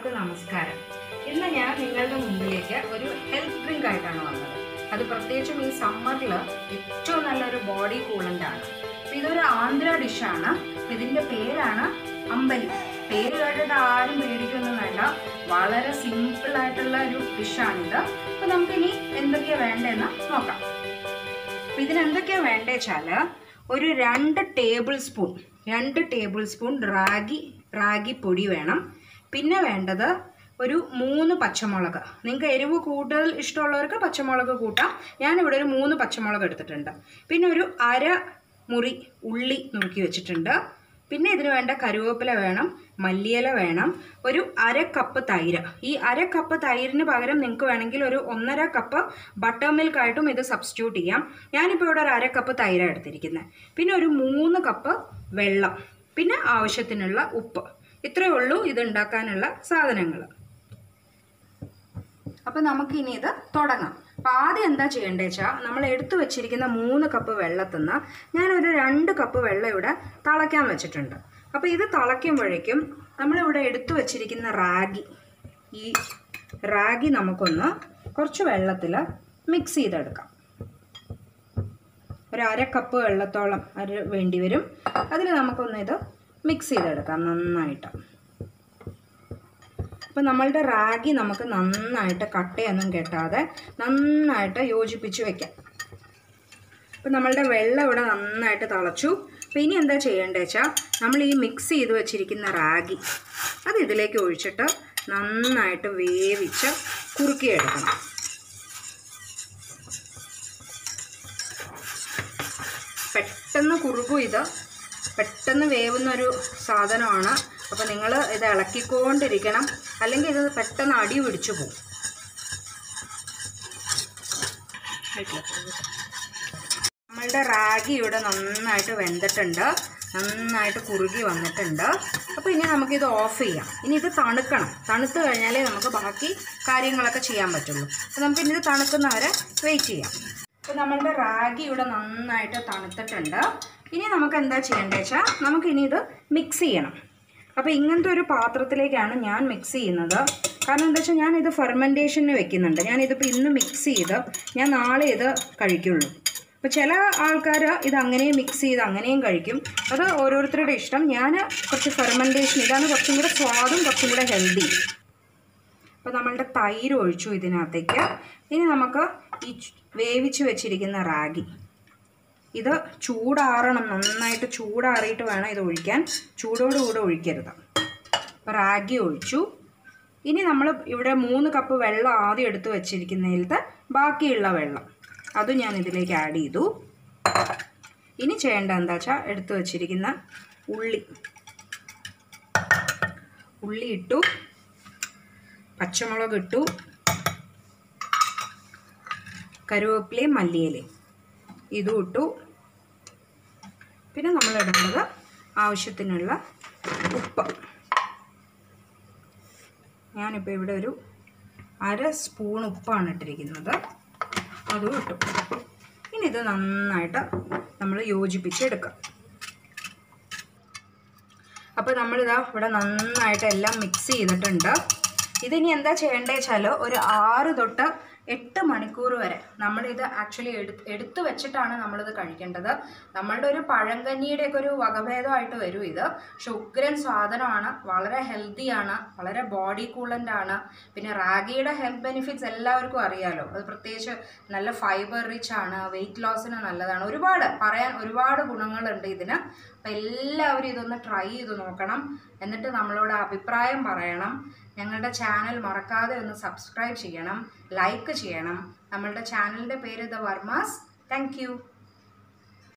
എല്ലാവർക്കും നമസ്കാരം. ഇന്ന് ഞാൻ നിങ്ങളുടെ മുമ്പിലേക്ക് ഒരു ഹെൽത്ത് ഡ്രിങ്ക് ആയിട്ടാണ് വന്നത്. അത് പ്രത്യേകിച്ചും ഈ സമ്മറിൽ ഏറ്റവും നല്ലൊരു ബോഡി കൂളന്റ് ആണ്. ഇതൊരു ആന്ധ്ര ഡിഷാണ് ഇതിന്റെ പേരാണ് അമ്പലി. പേര് കേട്ടിട്ട് ആരും പേടിക്കുന്നതല്ല വളരെ സിമ്പിൾ ആയിട്ടുള്ള ഒരു ഡിഷാണിത് അപ്പോൾ നമുക്കിനി എന്തൊക്കെയാണ് വേണ്ടതെന്ന് നോക്കാം. അപ്പോൾ ഇതിനെന്തൊക്കെയാണ് വേണ്ടത് വേണ്ടേ വെച്ചാൽ ഒരു രണ്ട് ടേബിൾ സ്പൂൺ രണ്ട് ടേബിൾ സ്പൂൺ റാഗി റാഗി പൊടി വേണം. പിന്നെ വേണ്ടത് ഒരു മൂന്ന് പച്ചമുളക്. നിങ്ങൾക്ക് എരിവ് കൂടുതൽ ഇഷ്ടമുള്ളവർക്ക് പച്ചമുളക് കൂട്ടാം. ഞാനിവിടെ ഒരു മൂന്ന് പച്ചമുളക് എടുത്തിട്ടുണ്ട്. പിന്നെ ഒരു അര മുറി ഉള്ളി നുറുക്കി വെച്ചിട്ടുണ്ട്. പിന്നെ ഇതിന് വേണ്ട കരുവേപ്പില വേണം മല്ലിയില വേണം ഒരു അര കപ്പ് തൈര്. ഈ അര കപ്പ് തൈരിന് പകരം നിങ്ങൾക്ക് വേണമെങ്കിൽ ഒരു ഒന്നര കപ്പ് ബട്ടർ മിൽക്ക് ആയിട്ടും ഇത് സബ്സ്റ്റിറ്റ്യൂട്ട് ചെയ്യാം. ഞാനിപ്പോൾ ഇവിടെ ഒരു അര കപ്പ് തൈര എടുത്തിരിക്കുന്നത്. പിന്നെ ഒരു മൂന്ന് കപ്പ് വെള്ളം. പിന്നെ ആവശ്യത്തിനുള്ള ഉപ്പ്. ഇത്രയേ ഉള്ളൂ ഇത് ഉണ്ടാക്കാനുള്ള സാധനങ്ങൾ അപ്പം നമുക്കിനി ഇത് തുടങ്ങാം. അപ്പം ആദ്യം എന്താ ചെയ്യേണ്ടത് വെച്ചാൽ നമ്മൾ എടുത്തു വെച്ചിരിക്കുന്ന മൂന്ന് കപ്പ് വെള്ളത്തിൽ നിന്ന് ഞാനൊരു രണ്ട് കപ്പ് വെള്ളം ഇവിടെ തിളയ്ക്കാൻ വെച്ചിട്ടുണ്ട്. അപ്പോൾ ഇത് തിളയ്ക്കുമ്പോഴേക്കും നമ്മളിവിടെ എടുത്തു വെച്ചിരിക്കുന്ന റാഗി ഈ റാഗി നമുക്കൊന്ന് കുറച്ച് വെള്ളത്തിൽ മിക്സ് ചെയ്തെടുക്കാം. ഒരു അര കപ്പ് വെള്ളത്തോളം അര വേണ്ടി വരും. അതിൽ നമുക്കൊന്ന് ഇത് മിക്സ് ചെയ്തെടുക്കാം നന്നായിട്ട്. അപ്പോൾ നമ്മളുടെ റാഗി നമുക്ക് നന്നായിട്ട് കട്ടയൊന്നും കെട്ടാതെ നന്നായിട്ട് യോജിപ്പിച്ച് വെക്കാം. അപ്പോൾ നമ്മളുടെ വെള്ളം ഇവിടെ നന്നായിട്ട് തിളച്ചു. അപ്പോൾ ഇനി എന്താ ചെയ്യേണ്ടത് വെച്ചാൽ നമ്മൾ ഈ മിക്സ് ചെയ്ത് വെച്ചിരിക്കുന്ന റാഗി അത് ഇതിലേക്ക് ഒഴിച്ചിട്ട് നന്നായിട്ട് വേവിച്ച് കുറുക്കിയെടുക്കണം. പെട്ടെന്ന് കുറുകും ഇത്. പെട്ടെന്ന് വേവുന്ന ഒരു സാധനമാണ്. അപ്പോൾ നിങ്ങൾ ഇത് ഇളക്കിക്കൊണ്ടിരിക്കണം. അല്ലെങ്കിൽ ഇത് പെട്ടെന്ന് അടി പിടിച്ചു പോകും. നമ്മളുടെ റാഗി ഇവിടെ നന്നായിട്ട് വെന്തിട്ടുണ്ട്. നന്നായിട്ട് കുറുകി വന്നിട്ടുണ്ട്. അപ്പോൾ ഇനി നമുക്കിത് ഓഫ് ചെയ്യാം. ഇനി ഇത് തണുക്കണം. തണുത്ത് കഴിഞ്ഞാലേ നമുക്ക് ബാക്കി കാര്യങ്ങളൊക്കെ ചെയ്യാൻ പറ്റുള്ളൂ. അപ്പോൾ നമുക്ക് ഇനി ഇത് തണുക്കുന്നവരെ വെയിറ്റ് ചെയ്യാം. അപ്പോൾ നമ്മളുടെ റാഗി ഇവിടെ നന്നായിട്ട് തണുത്തിട്ടുണ്ട്. ഇനി നമുക്ക് എന്താ ചെയ്യേണ്ടത് വെച്ചാൽ നമുക്കിനി ഇത് മിക്സ് ചെയ്യണം. അപ്പോൾ ഇങ്ങനത്തെ ഒരു പാത്രത്തിലേക്കാണ് ഞാൻ മിക്സ് ചെയ്യുന്നത്. കാരണം എന്താ വെച്ചാൽ ഞാനിത് ഫെർമെന്റേഷന് വെക്കുന്നുണ്ട്. ഞാനിതിപ്പോൾ ഇന്ന് മിക്സ് ചെയ്ത് ഞാൻ നാളെ ഇത് കഴിക്കുള്ളൂ. അപ്പോൾ ചില ആൾക്കാർ ഇത് അങ്ങനെയും മിക്സ് ചെയ്ത് അങ്ങനെയും കഴിക്കും. അത് ഓരോരുത്തരുടെ ഇഷ്ടം. ഞാൻ കുറച്ച് ഫെർമെന്റേഷൻ ഇതാണ് കുറച്ചും കൂടെ സ്വാദും കുറച്ചും കൂടെ ഹെൽത്തി അപ്പോൾ നമ്മളുടെ തൈര് ഒഴിച്ചു ഇതിനകത്തേക്ക്. ഇനി നമുക്ക് ഈ വേവിച്ച് വെച്ചിരിക്കുന്ന റാഗി. ഇത് ചൂടാറണം നന്നായിട്ട് ചൂടാറിയിട്ട് വേണം ഇത് ഒഴിക്കാൻ. ചൂടോടുകൂടെ ഒഴിക്കരുത്. അപ്പോൾ റാഗി ഒഴിച്ചു. ഇനി നമ്മൾ ഇവിടെ മൂന്ന് കപ്പ് വെള്ളം ആദ്യം എടുത്ത് വെച്ചിരിക്കുന്നതിലത്തെ ബാക്കിയുള്ള വെള്ളം. അതും ഞാൻ ഇതിലേക്ക് ആഡ് ചെയ്തു. ഇനി ചെയ്യേണ്ട എന്താ വെച്ചാൽ എടുത്ത് വെച്ചിരിക്കുന്ന ഉള്ളി. ഉള്ളി ഇട്ടു. പച്ചമുളക് ഇട്ടു. കരുവേപ്പിലയും മല്ലിയിലയും. ഇതും ഇട്ടു. പിന്നെ നമ്മൾ ഇടേണ്ടത് ആവശ്യത്തിനുള്ള ഉപ്പ്. ഞാനിപ്പോൾ ഇവിടെ ഒരു അര സ്പൂൺ ഉപ്പാണ് ഇട്ടിരിക്കുന്നത്. അതും ഇട്ടു. ഇനി ഇത് നന്നായിട്ട് നമ്മൾ യോജിപ്പിച്ചെടുക്കാം അപ്പോൾ നമ്മളിതാ ഇവിടെ നന്നായിട്ട് എല്ലാം മിക്സ് ചെയ്തിട്ടുണ്ട്. ഇതിനി എന്താ ചെയ്യേണ്ടത് വെച്ചാൽ ഒരു ആറ് തൊട്ട് എട്ട് മണിക്കൂർ വരെ നമ്മളിത് ആക്ച്വലി എടു എടുത്തു വെച്ചിട്ടാണ് നമ്മളിത് കഴിക്കേണ്ടത്. നമ്മളുടെ ഒരു പഴങ്കഞ്ഞിയുടെ ഒക്കെ ഒരു വകഭേദമായിട്ട് വരും ഇത്. പക്ഷെ ഉഗ്രൻ സാധനമാണ് വളരെ ഹെൽത്തിയാണ് വളരെ ബോഡി കൂളന്റ് ആണ്. പിന്നെ റാഗിയുടെ ഹെൽത്ത് ബെനിഫിറ്റ്സ് എല്ലാവർക്കും അറിയാലോ. അത് പ്രത്യേകിച്ച് നല്ല ഫൈബർ റിച്ച് ആണ് വെയിറ്റ് ലോസിന് നല്ലതാണ്. ഒരുപാട് പറയാൻ ഒരുപാട് ഗുണങ്ങളുണ്ട് ഇതിന്. അപ്പം എല്ലാവരും ഇതൊന്ന് ട്രൈ ചെയ്ത് നോക്കണം. എന്നിട്ട് നമ്മളോട് അഭിപ്രായം പറയണം. ഞങ്ങളുടെ ചാനൽ മറക്കാതെ ഒന്ന് സബ്സ്ക്രൈബ് ചെയ്യണം. ലൈക്ക് ചെയ്യണം. നമ്മളുടെ ചാനലിന്റെ പേര് ദ വർമാസ്. താങ്ക്